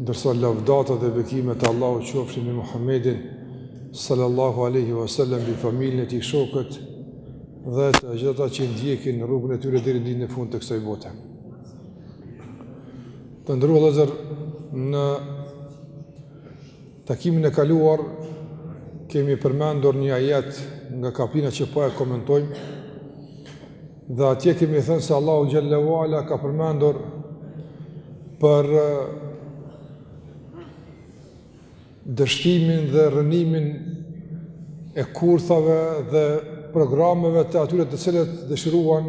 Ndërsa lavdata dhe bekimet e Allahut qofshin mbi Muhammedin sallallahu alaihi wasallam, mbi familjen e tij, shokët dhe të gjithë ata që ndjekin rrugën e tyre deri në ditën e fundit të kësaj bote. Të ndrojë Allahu në Takimin e kaluar kemi përmendur një ajet nga kaptina që po e komentojmë dhe atje kemi thënë se Allahu xhel-le ue ala ka përmendur për dështimin dhe rrënimin e kurthave dhe programeve të atyre të cilët dëshiruan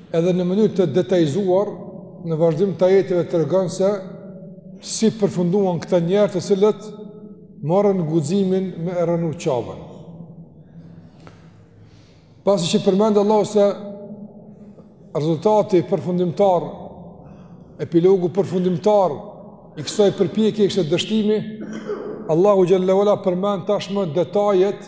Edhe në mënyrë të detajzuar në vazhdim të ajeteve tregon se si përfunduan këta njerëz të cilët morën guximin me rrënu Qaben. Pasi që përmend Allahu se rezultati përfundimtar, epilogu përfundimtar i kësaj përpjekje është dështimi, Allahu xhel-le ue ala përmend tashmë detajet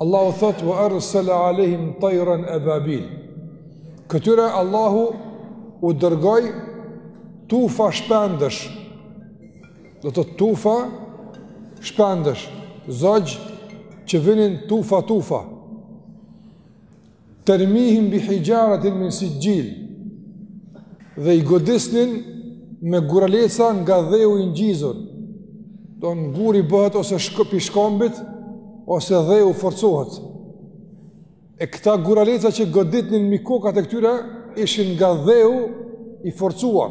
Allahu thotë wa arsala alehim tayran ababil. Këtyre Allahu u dërgoi tufa shpendësh. Do të thotë tufa shpendësh, zogj që vinin tufa tufa. Termihim bi hijaratin min sijil dhe i godisnin me guraleca nga dheu i ngjizur. Domethënë guri bëhet ose shkëmbi, shkambi, ose dheu forcohet. E këta guraleca që goditnin mbi kokat e këtyre, ishin nga dheu i forcuar.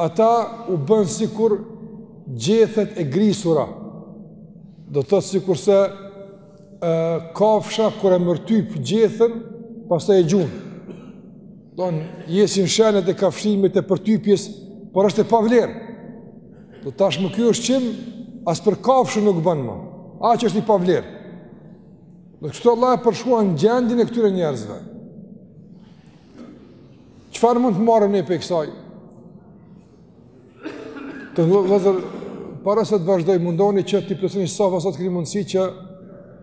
Ata u bënë sikur gjethet e grisura, do të thotë sikurse e, kafsha kur e përtyp gjethen, pastaj e gjun. Domethënë jesin shenjat e kafshimit e përtypjes, por është e pavlerë. Do tash më ky ushqim, as për kafshë nuk bën më, aq është i pavlerë. Dhe kështu Allahu e përshkruan gjendjen e këtyre njerëzve. Çfarë mund të marrim ne prej kësaj? Vëllezër, para se të vazhdoj, mundohuni që t'i plotësoni safat sa keni mundësi që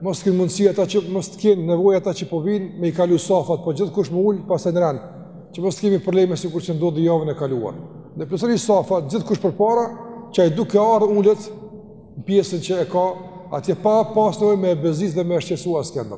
mos keni mundësi ata që mos të kenë nevojë ata që po vinë me i kalu safat, po gjithkush me u ulë pastaj në rend, që mos të kemi problem sikur që ndodhi dhe javën e kaluar. Plotësoni safat, gjithkush përpara, që ai duke ardhë ulet në pjesën që e ka, atje pa pas nevojë me e bezdis dhe me e shqetësu askënd.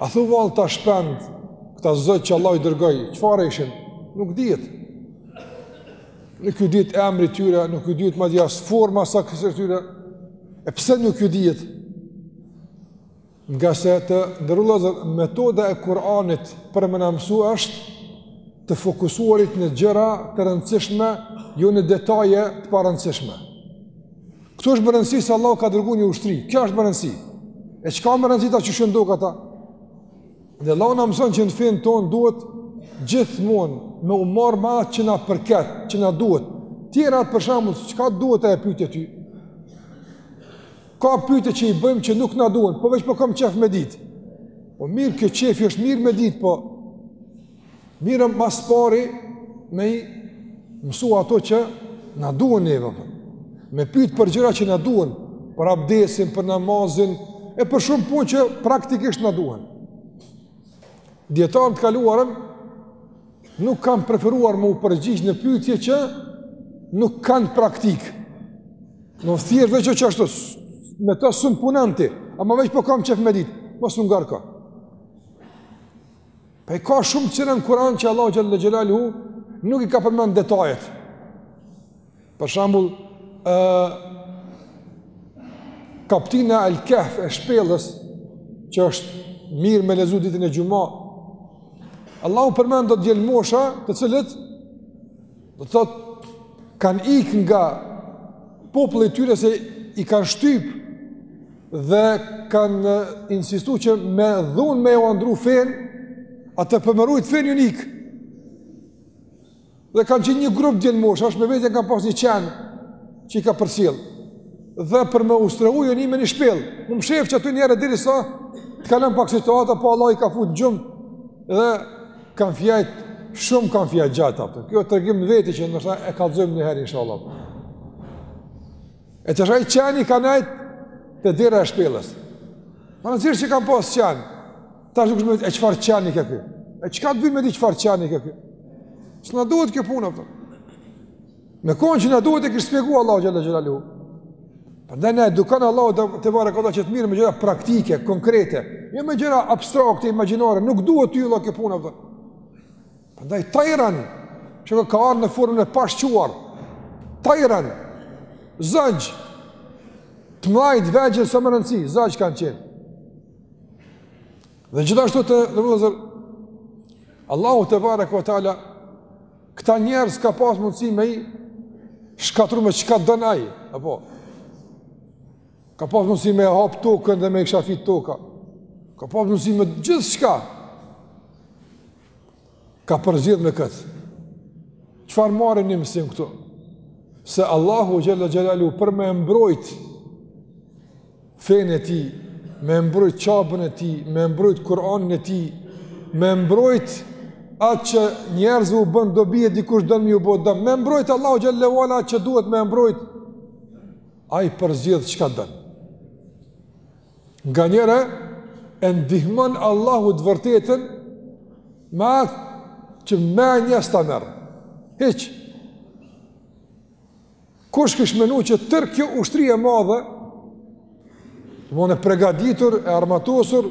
A thu vallë këta shpend, këta zogj që Allahu i dërgoi, çfarë ishin? Nuk dihet. Nuk ju dihet emri i tyre, nuk ju dihet madje as forma e saktë e tyre. E pse nuk ju dihet? Ngase të nderuar vllazën, metoda e Kur'anit për me na mësu është të fokusuarit në gjëra të rëndësishme, jo në detaje të parëndësishme. Këtu është me rëndësi se Allahu ka dërgu një ushtri, kjo është me rëndësi. E çka me rëndësi ta që shëndo këta? Dhe Allahu na mëson që në fenë tonë duhet gjithmonë me u marrë me atë që na përket, që na duhet. Tjerat për shembull, çka duhet e e pyte ty? Ka pytje që i bëjmë që nuk na duhen, po veç po kam qef me ditë. Po mirë, kjo qefi është mirë me ditë, po Mirë ma s'pari me i mësu ato që na duhen neve. Me pyet për gjëra që na duhen, për abdesin, për namazin e për shumë punë që praktikisht na duhen. Dijetarët në të kaluarën nuk kanë preferuar me u përgjigj në pyetje që nuk kanë praktikë. Në thjesht dhe që që ashtu, me ta sëmë punanti, ama veç po kam qef me ditë, mos u ngarko. Po ka shumë të tjera në Kur'an që Allahu xhel-le xhelaluhu, nuk i ka përmend detajet. Për shembull, uh, kaptina El Kehf e shpellës, që është mirë me lexu ditën e xhuma, Allahu përmend do djelmosha të cilët, do të thotë, kanë ikë nga populli tyre se i kanë shtypë dhe kanë insistu që me dhunë me ua ndrru fenë, ata për me rujt fenë janë ikë, dhe kanë qenë një grup djelmoshash, me vete kanë pas një qen që i ka përcjell, dhe për me u strehu janë hi në një shpellë, me u mshef aty njëherë derisa të kalon pak situata, po Allahu i ka fut në gjumë, dhe kanë fjet, shumë kanë fjet gjatë, kupton. ky tregim në veti ndoshta e kallzojmë njëherë, inshallah. E tash ai qeni ka nejt te dera e shpellës. Ma në zirë që kanë pas qen, tash nuk e çfarë qeni ke kjo? E çka të me dit çfarë qeni ke kjo? S'na duhet kjo punë, kupton. Me konë që na duhet e kish shpjegu Allahu xhel-le xhelaluhu. Prandaj na edukon Allahu të vare këta që të merremi me gjëra praktike, konkrete, jo me gjëra abstrakte, imagjinare, nuk duhet ty vlla kjo puna, kupton. Prandaj Tajran, që ka ardhë në formën e pashquar, Tajran, zogj, të mëdhaj, të vegjël, s'o me rëndësi, zogj kanë qenë. Dhe gjithashtu të nderum vëllezër, Allahu tebareke ve teala, këta njerëz ka pas mundësi me i shkatrru me çka don ai, apo, ka pas mundësi me hap tokën dhe me i shafit toka, ka pas mundësi me gjithçka, ka përzgjedh me këtë. Çfarë marrim një mësim këtu? Se Allahu xhel-le xhelaluhu për me mbrojt fenë e tij, me mbrojt Qabën e tij, me mbrojt Kur'anin e tij, me mbrojt atë që njerëzve u bon dobi e dikush don me ju bo dëm, me mbrojt Allahu xhel-le ve ala atë që duhet me mbrojt, ai përzgjedh çka don. Nganjëherë e ndihmon Allahu të vërtetën me atë që menja s'ta merr hiç. Kush kish menu që tërë kjo ushtri e madhe, domethonë e pregaditur e armatosur,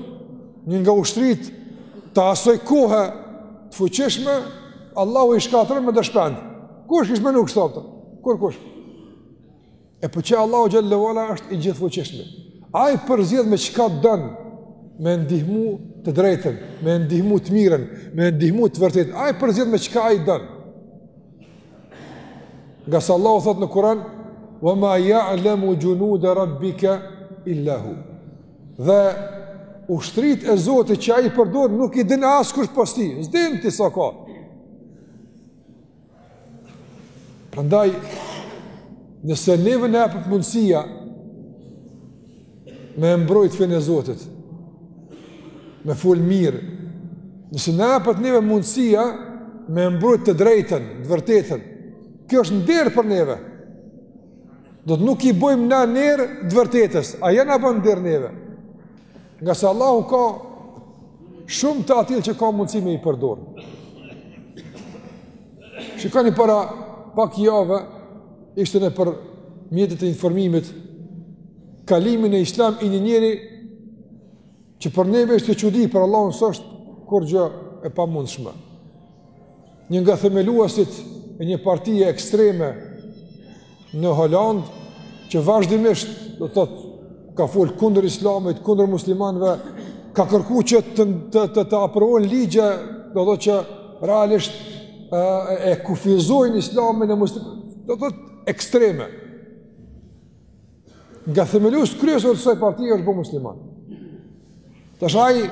një nga ushtritë të asaj kohe të fuqishme, Allahu i shkatërron me do shpend. Kush kish menu kështu atëherë? Kurkush. E po që Allahu xhel-le ve ala është i gjithëfuqishmi. Ai përzgjedh me çka don me ndihmu të drejtën, me ndihmu të mirën, me ndihmu të vërtetën. Ai përzgjedh me çka ai don. Ngase Allahu thotë në Kur'an, "Wa ma ya'lamu junuda rabbika illa hu." Dhe ushtritë e Zotit që ai përdor nuk i din askush pos tij. S'din ti sa ka. Prandaj, nëse neve na jepet mundësia me e mbrojt fenë e Zotit, me fol mirë, nëse na jepet neve mundësia me e mbrojt të drejtën, të vërtetën, kjo është nder për neve, do të thotë nuk i bojmë na nder të vërtetës, ajo na bon nder neve. Ngase Allahu ka shumë të atillë që ka mundësi me i përdorë. Shikoni para pak jave, ishte nëpër mjetet e informimit, kalimi në islam i një njeri që për neve është çudi, për Allahun s'është kurgjë e pamundshme. Një nga themeluesit e një partie ekstreme në Holandë, që vazhdimisht, do të thotë, ka folë kundër islamit, kundër muslimanve, ka kërku që të, të, të, të aprovojnë ligje, do të thotë që realisht e, e kufizojnë islamin e muslimanët, do të thotë ekstreme. Nga themeluesit kryesor t'asaj partie është bo musliman. Tash ai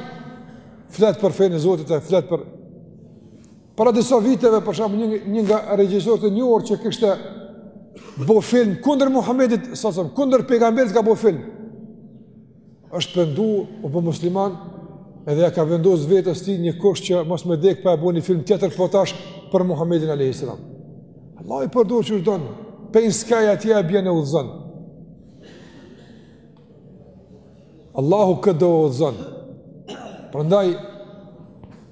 flet për fenë e Zotit, ai flet për para disa viteve për shembull një nga regjisorët e njohur që kishte bo film kundër Muhamedit, a.s. kundër pejgamberit ka bo film. është pendu, u bo musliman, edhe ia ka vendos vetes tij një kusht që mos me dekë pa e bo një film tjetër po tash për Muhammedin a.s. Allahu i përdor qysh don, pej në skaj atje e bjen e udhëzon. Allahu kë do udhëzon. Prandaj,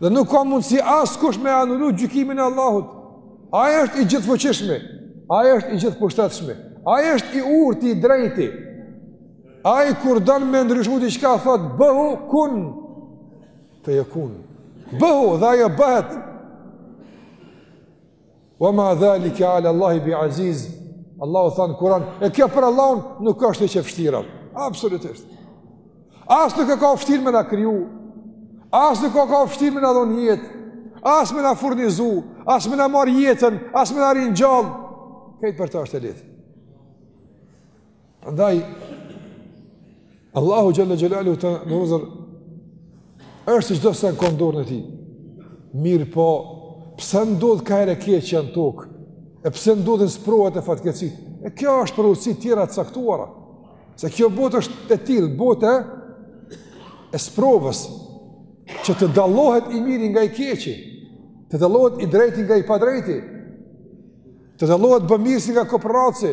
Dhe nuk ka mundësi askush me anullu gjykimin e Allahut. Ai është i gjithëfuqishmi, ai është i gjithëpushtetshmi, ai është i urti, i drejti. Ai kur don me ndryshu diçka thot bëhu kun fe jekun. Bëhu dhe ajo bëhet. Wa ma dhalika ala Allahi bi aziz. Allahu tha n'Kur'an, e kjo për Allahun nuk është hiç e vështirë. Absolutisht. As nuk e ka vështirë me na kriju. As nuk e ka vështirë me na dhon jetë. As me na furnizu, as me na marr jetën, as me na ringjall. Krejt për të është e lehtë. Andaj, Allahu xhel-le xhelaluhu të në rëzër, është si çdo sen ka n'dorën e tij. Mirëpo, pse ndodh ka herë e keqja n'tokë, e pse ndodhin sprovat e fatkeqësitë, e kjo është për urtësi tjera të caktuara, se kjo botë është e tillë, botë e sprovës, që të dallohet i miri nga i keqi, të dallohet i drejti nga i padrejti, të dallohet bëmirësi nga koprraci,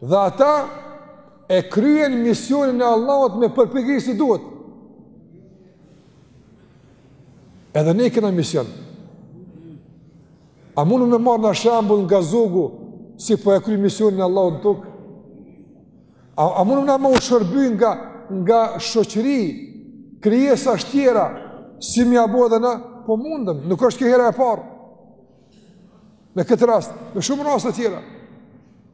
Dhe ata e kryejnë misionin e Allahut me përpikëri si duhet. Edhe ne kena mision. A munem me marrë na shembull nga zogu si po e kry misionin e Allahut në tokë? A, a munem na me u shërby nga, nga shoqëri, krijesat tjera, si me ia bo edhe na? Po mundem, nuk është kjo hera e parë. Në këtë rast, në shumë raste tjera.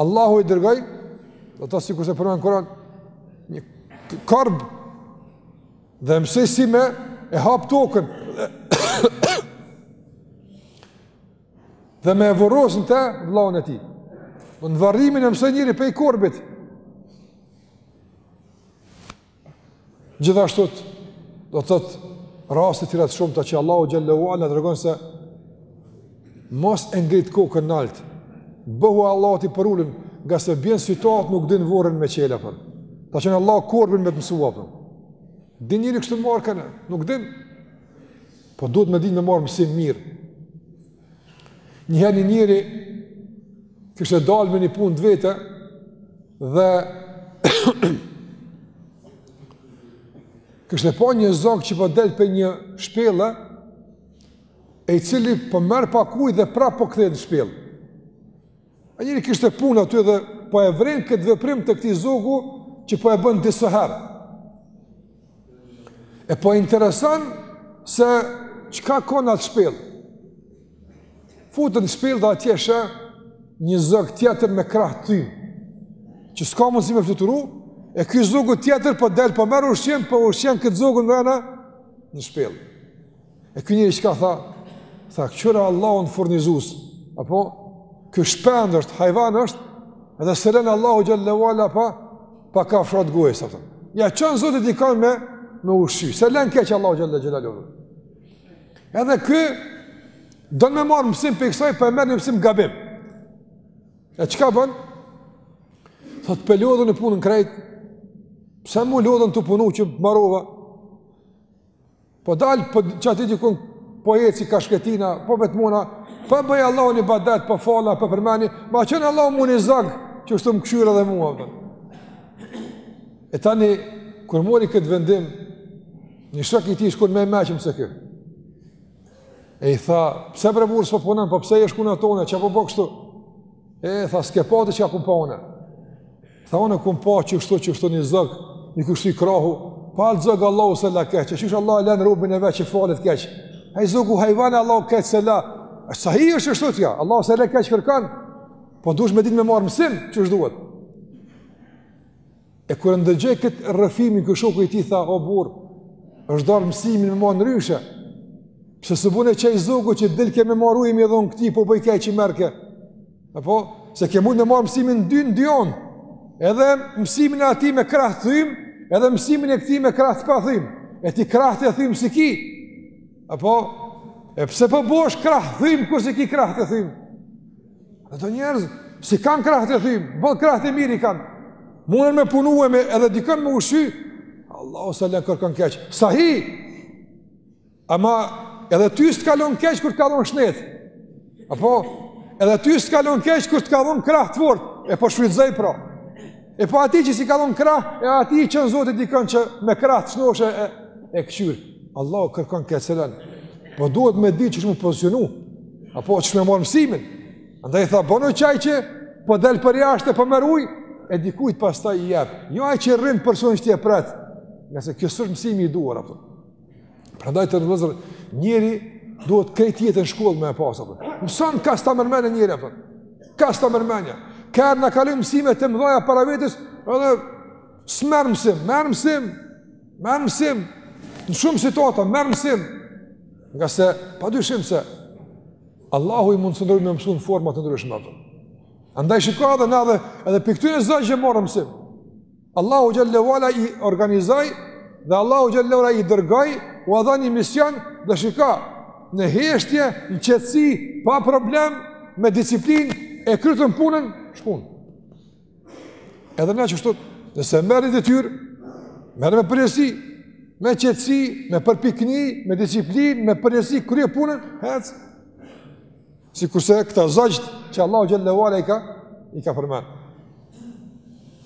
Allahu i dërgoi, do të thotë sikurse përmend n'Kur'an, një korb dhe mësoi si me e hap tokën. dhe me e vorros në te vllaun e tij. Po varrimin e mësoi njeri pej korbit. Gjithashtu, do të thotë, rastet tjera të shumta që Allahu xhel-le ve ala tregon se mos e ngrit kokën nalt, bëhu Allahu t i përulun, ngase bjen n'situatë nuk din vorrin me çelë, për. ta çon Allahu korbin me të mësu, për. din njeri kështu marr këne, nuk din, po duhet me din me marrë mësim mirë, Njëherë një njeri kishte dalë me një punë të vete dhe kishte pa një zog që po del prej një shpelle i cili po merr pak ujë dhe prap po kthen në shpellë. Ai njeri kishte punë aty dhe po e vren këtë veprim të këtij zogu që po e bën disa herë. E po intereson se çka ka në atë shpellë. Futet në shpellë dhe atje sheh një zog tjetër me krah të thym, që s'ka mundësi me fluturu, e ky zogu tjetër po del po merr ushqim, po ushqen këtë zogun mrena në shpellë. E ky njeri çka tha, tha, kqyre Allahun furnizues, apo, ky shpend është, hajvan është, edhe s'e len Allahu xhel-le ve ala pa, pa kafshatë goje, apo. Ja çon Zoti dikan me, me ushqy, s'e len keq Allahu xhel-le ve ala. Edhe ky, don me marrë mësim prej kësaj, por e merr një mësim gabim. E çka bën? Thotë, po e lo edhe une punën krejt, pse m'u lodhë un tu punu që marova, Po dal, po qaty dikun, po eci ka shkretina, po vetmona, po i bëj Allahut një ibadet, po falna, po përmeni, ma çon Allahu mu një zog, që ashtu më kqyr edhe mua, dhe. E tani, kur mori këtë vendim, një shok i tij shkon me meqim se kjo. E i tha, pse bre burrë s'po punon, po pse je shku n'atë anë, çka po bon kështu? E i tha, s'ke pa ti çka kum pa Tha unë kum pa qe kështu qe kështu një zog, një kishte thy krahun, po atë zog Allahu s'e la keq. Qysh Allahu e len robin e vet që falet keq. Ai zogu hajvan Allahu keq s'e la. Sahi është kështu ti? Allahu s'e la keq kërkan. Po duhet me ditë me marrë mësim qysh duhet. E kur ndëgjoi kët rrëfimin ky shoku i tij tha o burrë, është dashtë mësimin me marrë ndryshe. Pse s'u bone çaj zogu që delke me marrë ujë me i dhon këtij po bëhe ky që merrke. Apo, se ke mujt me marrë mësimin dy në dy anë, edhe mësimin e atij me krahë të thym, edhe mësimin e këtij me krahë të pathym, e ti krahët e thym s'i ki, apo, e pse po bohesh krahëthym, kur s'i ki krahët e thym, e do njerëz, s'i kanë krahët e thym, boll krahët e mirë i kanë, munden me punu e me edhe dikën me ushqy, Allahu s'e len kërkën keq, sahi, Ama edhe ty s'të ka lon keq kur të ka dhon shnet. Apo, edhe ty s'të ka lon keq kur të ka dhon krah të fortë. E po shfrytëzoji pra. E po atij që s'i ka dhon krah, e atij çon Zoti dikan që me krah të shnoshë e, e kqyr. Allahu kërkan keq s'e len. Po duhet me di qysh m'u pozicionu. Apo, qysh me marrë mësimin. Andaj i tha, bonu qaj që po del përjashta e po merr ujë, e dikujt pastaj i jep. Jo ai që rrin personë që ti e pret. Ngase kjo s'është mësimi i duhur, apo. Prandaj vëllezër, njeri duhet krejt jetën shkollë me e pas, apo. Mëson ka s'ta merr mendja njeri, apo. Ka s'ta merr mendja. Ka herë na kalojnë mësime të mëdhaja para vetes, edhe s'merr mësim, merr mësim, merr mësim, në shumë situata, merr mësim. Ngase, pa dyshim se, Allahu i mundëson njeriut me mësu në forma të ndryshme, apo. Andaj shiko edhe na edhe edhe prej këtyne zogjve marrim mësim. Allahu xhelle ue ala i organizoi dhe Allahu xhelle ue ala i dërgoi u dha një mision dhe shiko në heshtje, në qetësi, pa problem, me disiplinë e kryejtën punën, shkon. Edhe na gjithashtu, nëse merr një detyrë, merre me përgjegjësi, me qetësi, me përpikni, me disiplinë, me përgjegjësi kryje punën, ec. Sikurse këta zogjt që Allahu xhelle ue ala i ka i ka përmend.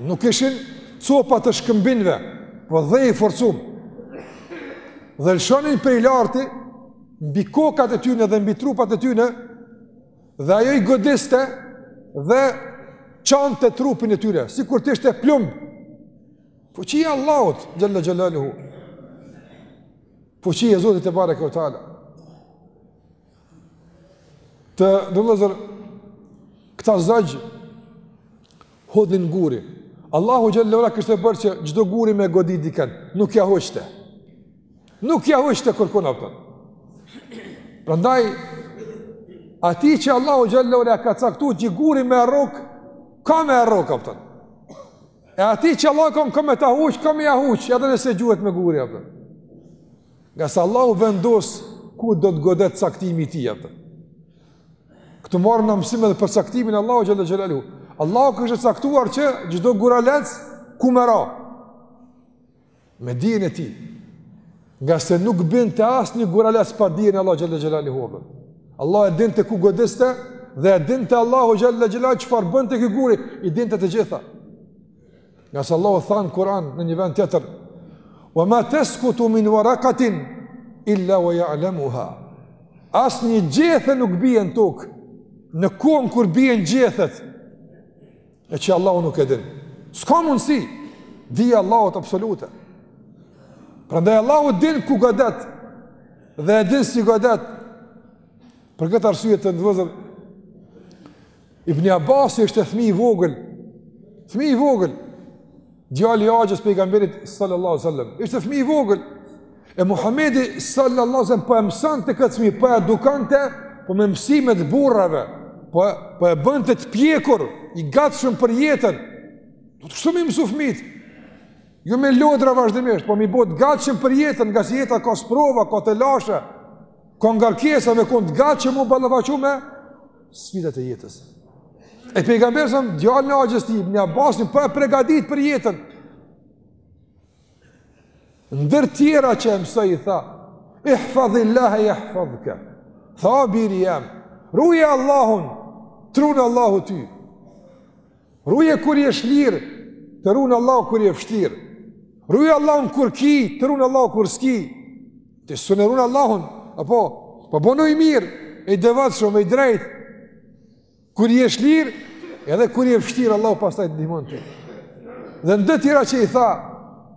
Nuk ishin copa të shkëmbinve, po dhe i forcum. Dhe e lëshonin prej larti, mbi kokat e tyne dhe mbi trupat e tyne, dhe ai i godiste dhe çante trupin e tyre, sikur të ishte plumb. Fuqia e Allahut, xhelle xhelaluhu. Fuqia e Zotit tebareke ue teala. Të dashur vëllezër, këta zogj, hidhnin gurë. Allahu xhelle ue ala kishte bërë që çdo gur me godit dikënd, nuk ia huqte. Nuk ia huqte kërkënd apo. Prandaj, atij që Allahu xhelle ue ala ka caktu që guri me rrok, ka me rrok, a kupton. E atij që Allahu ka me ta huq, ka me ia huq, edhe nëse gjuhet me gurë, a kupton. Ngase Allahu vendos ku do të godasë caktimi i tij atë. Këtu marrim mësim edhe për caktimin e Allahut xhelle xhelaluhu. Allahu kishte caktuar që çdo guralec ku me ra. Me dijen e tij. Ngase nuk binte asnjë guralec pa dijen e Allahut xhelle xhelaluhu apo. Allahu e dinte ku godiste dhe e dinte Allahu xhelle xhelaluhu çfarë bënte ky guri, i dinte të gjitha. Ngase Allahu tha në Kur'an në një vend tjetër, "Wa ma tasqutu min waraqatin illa wa ya'lamuha." Asnjë gjethe nuk bie në tokë në kohën kur bien gjethet. E që Allahu nuk e din. S'ka mundësi. Dija e Allahut absolute. Prandaj Allahu din ku godet dhe e din si godet. Për këtë arsye të nderuar vëllezër Ibn Abasi ishte fmi i vogël, fmi i vogël, djali i axhës pejgamberit sallallahu sallam, ishte fmi i vogël, e Muhammedi sallallahu sallam, po e mësonte këtë fmi, po e edukonte, po me mësime t'burrave, po, po e bënte të pjekur, i gatshëm për jetën, do të thotë m'i mësu fmit, jo me lodra vazhdimisht, po m'i bo t'gatshëm për jetën, ngase jeta ka sprova, ka telashe, ka ngarkesa me kon t'gatshëm m'u ballafaqu me, sfidat e jetës. E pejgamberi sa djalin e axhës tij ibn Abbasin po e përgatit për jetën. Ndër tjera që e mësoi i tha, ihfadhillahe jahfadhke, tha biri jem, ruje Allahun, t'run Allahu ty. Ruje kur je shlirë, të run Allahu kur je fshtirë. Ruje Allahun kur ki, të run Allahu kur s'ki. Ti s'un e run Allahun, apo, po bonu i mirë, e i devotshëm, e i drejtë. Kur je shlirë, edhe kur je fshtirë, Allahu pastaj të ndihmon ty. Dhe ndër tjera që i tha,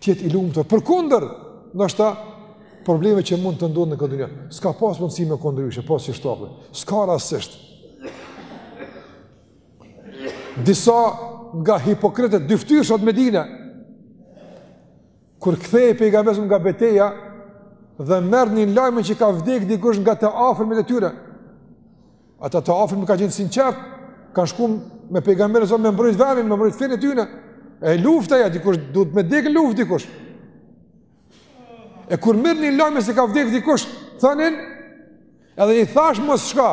të jetë i lumtur. Përkundër, ndoshta probleme që mund të ndodhin në këtë dynja. S'ka pas mundësi me kon ndryshe, pas si shtopë. S'ka rastësisht. Disa nga hipokritët dyftyrshat n'Medine, kur kthehej pejgamberi sa nga beteja, dhe merrnin lajmin që ka vdek dikush nga të afërmit e tyre, Ata të afërm kanë qenë t'sinqert, kanë shku me pejgamberin sa me mbrojt vendin, me mbrojt fenë tyne. E lufta, dikush duhet me dek n'luftë dikush. E kur merrnin lajmin se ka vdek dikush, thonin edhe i thash mos shko.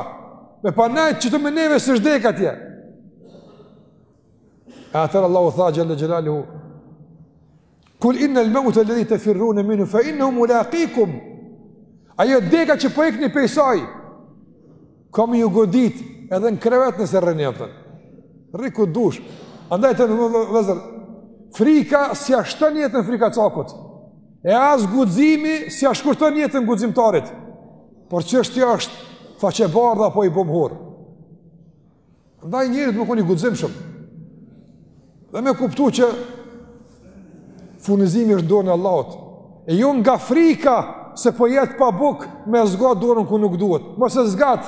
Me pa nejt qtu me neve s'ish dek atje. E atëher Allahu tha xhele xhelaluhu. Kul inna al-maut alladhi tafirrun minhu fa innahu mulaqikum. Ajo deka që po ikni prej saj. Ka me ju godit edhe në krevet nëse rrini atje. Rri ku dush. Andaj t'nderuar vllezër, frika s'ia shton jetën frikacakut. E as guximi s'ia shkurton jetën guximtarit. Por çështja është faqebardh apo i bomë hor. Andaj njeri me kon i guximshëm. Dhe me kuptu që furnizimi është n'dorën e Allahut. E jo nga frika se po jet pa buk me zgat dorën ku nuk duhet. Mos e zgat.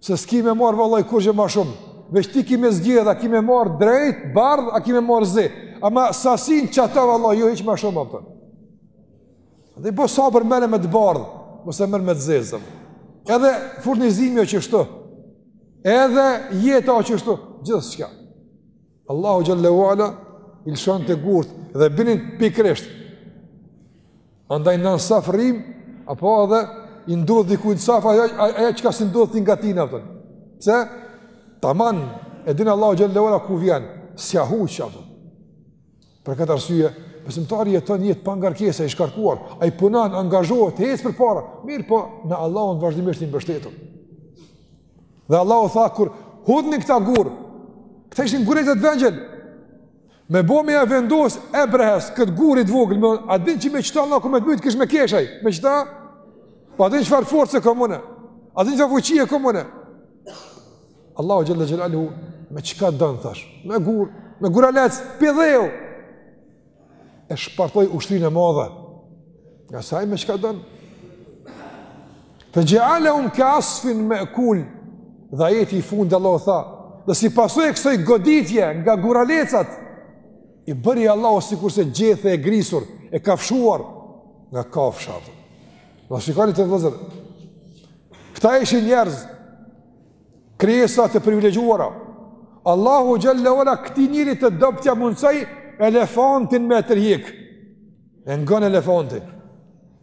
Se s'ki me marr vallai kurrgjo ma shumë. Veç ti ki me zgjedh, a ki me marr drejt, bardh, a ki me marr zi. Ama sasinë qato vallai jo hiç ma shumë apo. Dhe i bo sabër merre me të bardhë, ose merre me të zeza. Edhe furnizimi o qështu, edhe jeta o qështu, gjithçka. Allahu xhel-le ve ala i lëshonte gurët dhe binin pikërisht. Andaj në nësafrim, apo edhe i ndodh dikujt në saf, ajo, ajo çka s'i ndodh tij ngat tij, kupton. Pse, taman, e din Allahu xhel-le ve ala ku vjen, s'ja huq, kupton. Për këtë arsye, besimtari jeton jetë pa ngarkesa i shkarkuar, ai punon, angazhohet, hec përpara, mirëpo në Allahun vazhdimisht i mbështetur. Dhe Allahu tha kur hudhën këta gurë, këta ishin gurë të vegjël, me bo me e vendos Ebrehes këtë gur të vogël, me, a din që me qëta Allahu ka me të mbytë, kish me kesh aj, me qëta, pa po din çfarë force kom unë, a din çfarë fuqie kom unë, Allahu xhel-le xhelaluhu me çka don thash, me gur, me guralec, prej dheu. E shpartoi ushtrinë e madhe. Ngase ai me çka don? Fe xhealehum ke asfin me'kul Dhe ajeti i fundit Allahu tha Dhe si pasojë e kësoj goditje nga guralecat I bëri Allahu sikurse gjethe e grisur E kafshuar nga kafshët Dhe shikoni vëllezër Këta ishin njerëz Krijesa të privilegjuara. Allahu xhel-le ve ala këtij njeri të dobët ja mundësoj elefantin me tërhek. E ngon elefantin.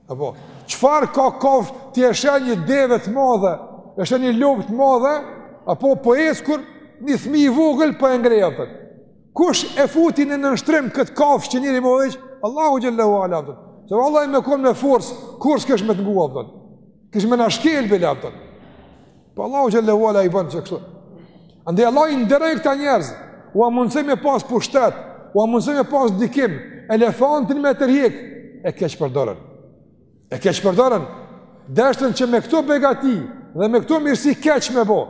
Apo, çfarë ka kafshë, ti e sheh një deve të madhe, e sheh një lopë të madhe, apo po ec kur një thmi i vogël po e ngreh, kupton. Kush e futi në nënshtrim këtë kafshë që njeri me udhëheq, Allahu xhel-le ve ala për. Se vallahi me konë me forcë, kurrë s'kish me të ngu, kupton. Kish me na shkel be lavdë. Po Allahu xhel-le ve ala i bën çka kështu. Andaj Allah i nderoi këta njerëz, ua mundsoi me pas pushtet, ua mundsoi me pas ndikim, elefantin me tërhek, e keqpërdorën. E keqpërdorën. Deshtën që me këto begati dhe me këto mirësi keq me bo.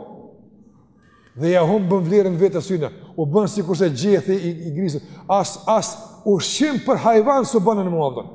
Dhe ja humbën vlerën vetes së tyne, u bën sikurse gjethi i, i grisë, as as ushqim për hajvan s'u bën mo, kupton.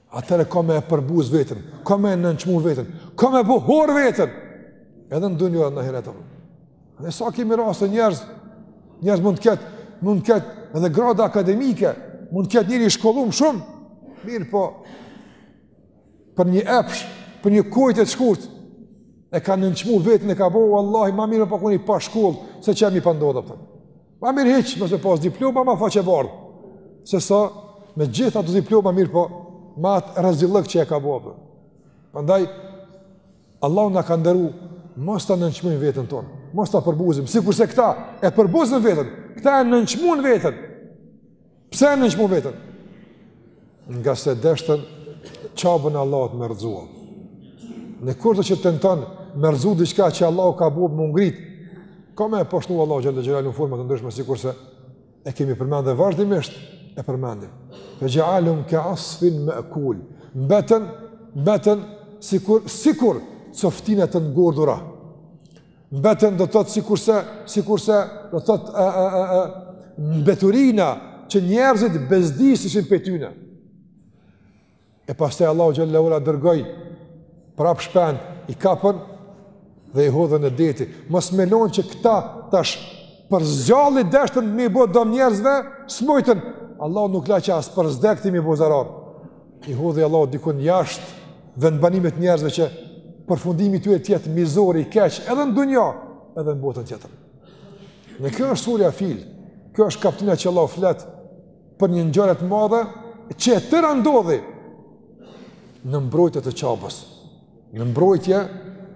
Atëherë ka me e përbuz veten, ka me e nënçmu veten, ka me bo hor veten, edhe në dunjo edhe në ahiret. Dhe sa kemi raste njerëz, njerëz mund të ketë, mund të ketë edhe grada akademike, mund të ketë njeri i shkollum shumë, mirëpo, për një epsh, për një kohë të shkurt, e ka nënçmu veten, e ka bo, vallahi, ma mirë me pas kon i pashkollë, se qe me i pas ndodh, kupton. Ma mirë hiç, mos me pas diploma, me faqe të bardhë. Sesa, me gjithë ato diploma mirëpo, me atë rezillëk që e ka bo për. Prandaj, Allahu na ka nderu, mos ta nënçmojmë veten tonë, mos ta përbuzim, sikurse këta e përbuzën veten, këta e nënçmun veten. Pse e nënçmu veten? Ngase deshtën Qabën e Allahut me rrëzu. Dhe kushdo që tenton me rrëzu diçka që Allahu ka bo me u ngrit, ka me e poshtnu Allahu xhalla xhalaluhu në forma të ndryshme, sikurse e kemi përmend dhe vazhdimisht e përmendim. Fexhealehum ke asfin me'kul, mbetën, mbetën, sikur, sikur, coftina të ngordhura. Mbetën do të thotë sikurse sikurse do të thotë ë ë ë ë mbeturina që njerëzit bezdisishin prej tyne. E pastaj Allahu xhalla uala dërgoi prap shpend i kapën dhe i hodhën në deti. Mos me lon që këta tash Për s'gjalli deshtën me i bo dom njerëzve, s'mujtën, Allahu nuk la që as për s'dekti me i bo zarar. I hodhi Allahu dikun jashtë vendbanimit të njerëzve që përfundimi i tyre të jetë mizor, i keq, edhe në dunja, edhe në botën tjetër. Dhe kjo është surja Fil, kjo është kaptina që Allahu flet për një ngjarje të madhe, që e tëra ndodhi në mbrojtje të Qabës. Në mbrojtje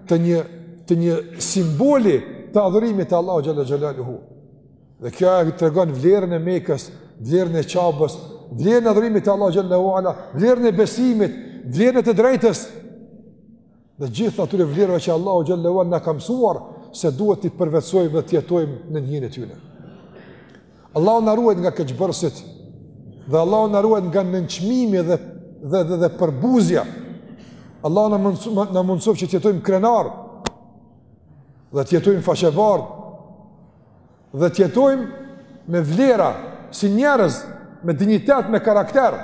të një të një simboli të adhurimit të Allahu xhalla xhalaluhu. Dhe kjo e tregon vlerën e Mekës, vlerën e Qabës, vlerën e adhurimit të Allahu xhalla uala, vlerën e besimit, vlerën e të drejtës. Dhe gjithë atyre vlerave që Allahu xhalla uala na ka mësuar se duhet t'i përvetësojmë dhe të jetojmë nën hijen e tyre. Allahu na ruajt nga keqbërësit dhe Allahu na ruajt nga nënçmimi dhe dhe dhe, dhe përbuzja. Allahu na mundësoft na mundësoft që të jetojmë krenarë dhe të jetojmë faqebardhë dhe të jetojmë me vlera si njerëz me dinjitet, me karakter.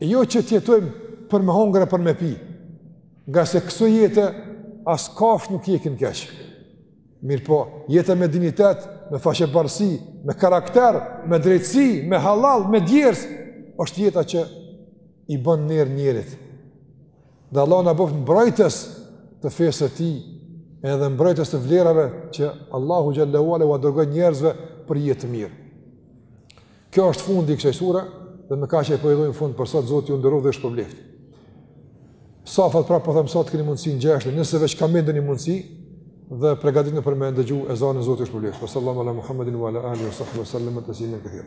E jo që të jetojmë për me hongër, për me pi. Ngase këso jete, as kafsh nuk hjekin keq. Mirëpo, jeta me dinjitet, me faqebardhësi, me karakter, me drejtësi, me hallall, me djersë, është jeta që i bën ner njerit. Dhe Allahu na bëftë mbrojtës të fesë së tij, edhe mbrojtës të vlerave që Allahu xhalla uala ua dërgoi njerëzve për jetë të mirë. Kjo është fundi i kësaj sure dhe me kaq e po i vojmë fund për sot Zoti ju nderoft dhe ju shpërbleft. Safat prapë po them sa t'keni mundësi ngjeshni, nëse veç ka mbet ndonjë mundësi dhe përgatituni për me ndëgju ezanin, Zoti ju shpërbleft. Sallallahu ala Muhammedin wa ala alihi wa sahbihi sallam tasliman kathira.